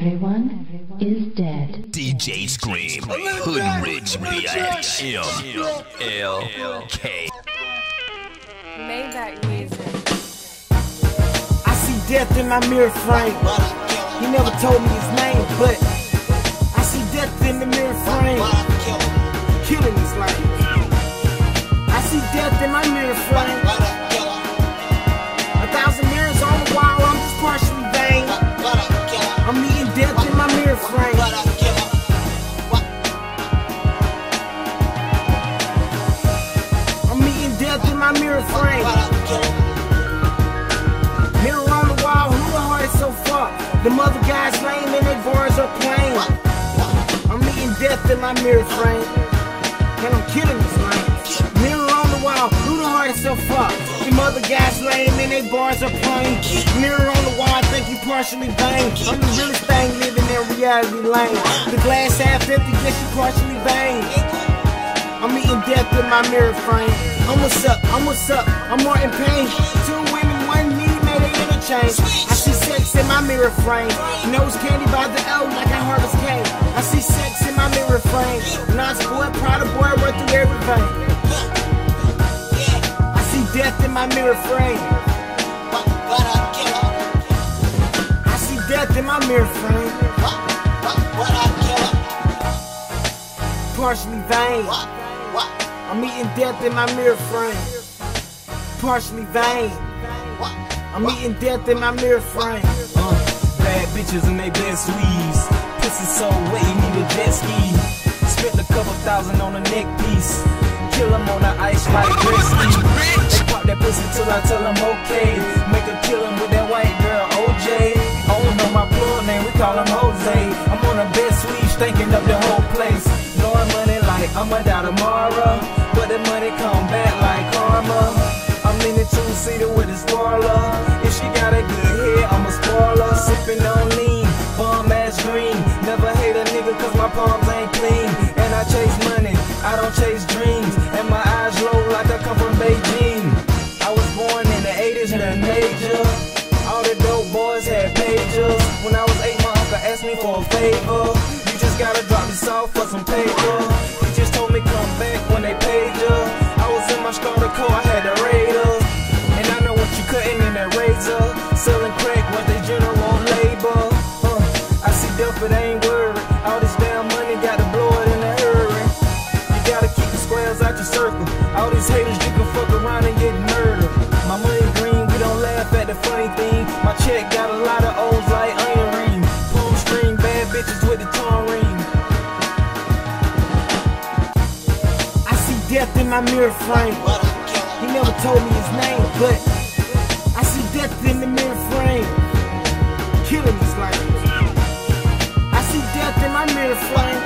Everyone is dead. DJ Scream, Hood Rich BX, M L K. Maybach music. I see death in my mirror frame. He never told me his name, but I see death in the mirror frame. Killing his life. I see death in my mirror frame. I'm meeting death in my mirror frame. I'm meeting death in my mirror frame. Mirror on the wall, who the heart is so far? The mother guys lame and they bars are plain. I'm meeting death in my mirror frame. And I'm killing this lane. Mirror on the wall, who the heart is so far? The mother guys lame and they bars are plain. Mirror on the wall, I think you partially vain. I'm the realest thing living in reality lane. The glass half empty, guess you partially vain. I'm eating death in my mirror frame. I'm what's up, I'm what's up, I'm more in pain. Two women, one me, made an interchange. I see sex in my mirror frame. Nose candy by the L like I harvest cane. I see sex in my mirror frame. Nice boy, proud of boy, run through every vein. I see death in my mirror frame. I see death in my mirror frame. Partially vain. I'm eating death in my mirror frame. Partially vain. I'm eating death in my mirror frame. Uh, bad bitches and they best weaves. Pussy so wet, you need a jet ski. Spent a couple thousand on a neck piece. Kill 'em on the ice like Gretzky. Pop that pussy till I tell 'em okay. Make a kill 'em with that white girl OJ. Know my plug name, we call him Jose. I'm on a best weave, thinking up the whole place. Blowing money like I'ma die tomorrow. But the money come back like karma. I'm in the two seater with a spoiler. If she got a good favor. You just gotta drop this off for some paper. He just told me come back when they paid you. I was in my starter car, I had the Raiders. And I know what you cutting in that razor. Selling crack, what they general on labor. Uh, I see death, but I ain't worried. All this damn money, gotta blow it in a hurry. You gotta keep the squares out your circle. All these haters, you can fuck around and get murdered. My money green, we don't laugh at the funny thing. My check got a in my mirror frame. He never told me his name, but I see death in the mirror frame. Killing his life. I see death in my mirror frame.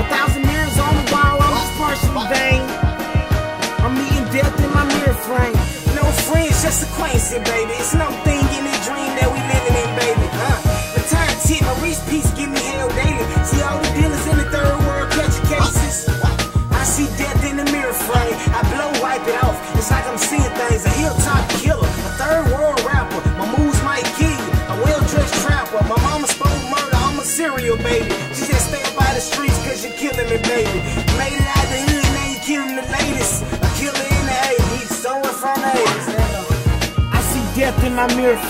A thousand mirrors on the wall, I'm just partially vain. I'm meeting death in my mirror frame. No friends, just acquaintances, baby. It's no It's like I'm seeing things. A hilltop killer, a third world rapper. My moves might kill you. A well-dressed trapper. My mama spoke murder. I'm a serial baby. She said stay by the streets cause you're killing me, baby. Made it out the hood, now you killing the latest. A killer in the 80s, somewhere from the 80s. I see death in my mirror